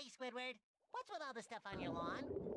Hey, Squidward, what's with all the stuff on your lawn?